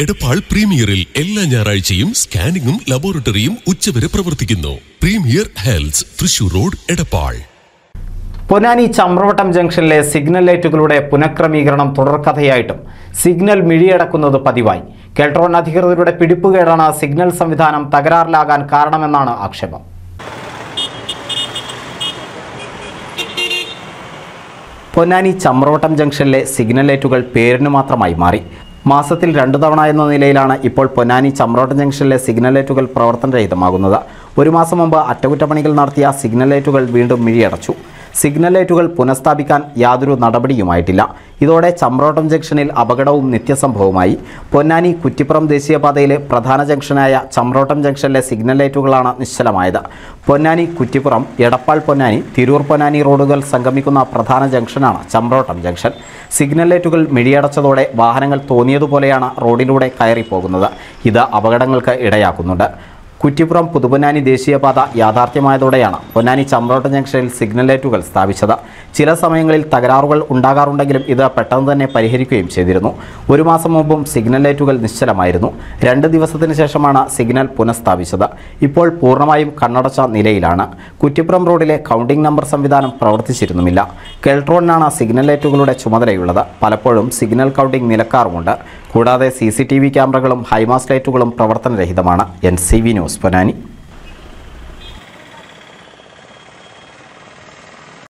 എടപ്പാൾ പ്രീമിയറിൽ എല്ലാ ഞായറാഴ്ചയും സ്കാനിങ്ങും ലബോറട്ടറിയും ഉച്ചവരെ പ്രവർത്തിക്കുന്നു. Premier health Thrissur road Edappal. Ponnani Chamravattam ജംഗ്ഷനിലെ സിഗ്നൽ ലൈറ്റുകളുടെ പുനഃക്രമീകരണം തുടർക്കഥയായിട്ടും സിഗ്നൽ മിഴിയടക്കുന്നത് പതിവായി. കെൽട്രോൺ അധികൃതരുടെ പിടിപ്പുകേടാണ് സിഗ്നൽ സംവിധാനം തകരാറിലാകാൻ കാരണമെന്നാണ് ആക്ഷേപം. പൊന്നാനി ചമ്രവട്ടം ജംഗ്ഷനിലെ സിഗ്നൽ ലൈറ്റുകൾ പേരിന് മാത്രമായി മാറി. മാസത്തിൽ രണ്ടു തവണ എന്ന നിലയിലാണ് ഇപ്പോൾ പൊന്നാനി ചമ്രോട്ടം ജംഗ്ഷനിലെ സിഗ്നൽ ലൈറ്റുകൾ പ്രവർത്തനരഹിതമാകുന്നത്. ഒരു മാസം മുമ്പ് അറ്റകുറ്റപ്പണികൾ നടത്തിയ സിഗ്നൽ ലൈറ്റുകൾ വീണ്ടും മിഴിയടച്ചു. സിഗ്നൽ ലൈറ്റുകൾ പുനഃസ്ഥാപിക്കാൻ യാതൊരു നടപടിയുമായിട്ടില്ല. ഇതോടെ ചമ്രോട്ടം ജംഗ്ഷനിൽ അപകടവും നിത്യസംഭവമായി. പൊന്നാനി കുറ്റിപ്പുറം ദേശീയപാതയിലെ പ്രധാന ജംഗ്ഷനായ ചമ്രോട്ടം ജംഗ്ഷനിലെ സിഗ്നൽ ലൈറ്റുകളാണ് നിശ്ചലമായത്. പൊന്നാനി കുറ്റിപ്പുറം എടപ്പാൾ പൊന്നാനി തിരൂർ പൊന്നാനി റോഡുകൾ സംഗമിക്കുന്ന പ്രധാന ജംഗ്ഷനാണ് ചമ്രോട്ടം ജംഗ്ഷൻ. സിഗ്നൽ ലൈറ്റുകൾ മിഴിയടച്ചതോടെ വാഹനങ്ങൾ തോന്നിയതുപോലെയാണ് റോഡിലൂടെ കയറിപ്പോകുന്നത്. ഇത് അപകടങ്ങൾക്ക് ഇടയാക്കുന്നുണ്ട്. കുറ്റിപ്പുറം പുതുപൊന്നാനി ദേശീയപാത യാഥാർത്ഥ്യമായതോടെയാണ് പൊന്നാനി ചമ്രോട്ട ജംഗ്ഷനിൽ സിഗ്നൽ ലൈറ്റുകൾ സ്ഥാപിച്ചത്. ചില സമയങ്ങളിൽ തകരാറുകൾ ഉണ്ടാകാറുണ്ടെങ്കിലും ഇത് പെട്ടെന്ന് തന്നെ പരിഹരിക്കുകയും ചെയ്തിരുന്നു. ഒരു മാസം മുമ്പും സിഗ്നൽ ലൈറ്റുകൾ നിശ്ചലമായിരുന്നു. രണ്ട് ദിവസത്തിന് ശേഷമാണ് സിഗ്നൽ പുനഃസ്ഥാപിച്ചത്. ഇപ്പോൾ പൂർണമായും കണ്ണടച്ച നിലയിലാണ്. കുറ്റിപ്പുറം റോഡിലെ കൗണ്ടിംഗ് നമ്പർ സംവിധാനം പ്രവർത്തിച്ചിരുന്നുമില്ല. കെൽട്രോണിനാണ് സിഗ്നൽ ലൈറ്റുകളുടെ ചുമതലയുള്ളത്. പലപ്പോഴും സിഗ്നൽ കൗണ്ടിംഗ് നിലക്കാറുമുണ്ട്. കൂടാതെ സി ക്യാമറകളും ഹൈമാസ് ലൈറ്റുകളും പ്രവർത്തനരഹിതമാണ്. N C V news. usfana ne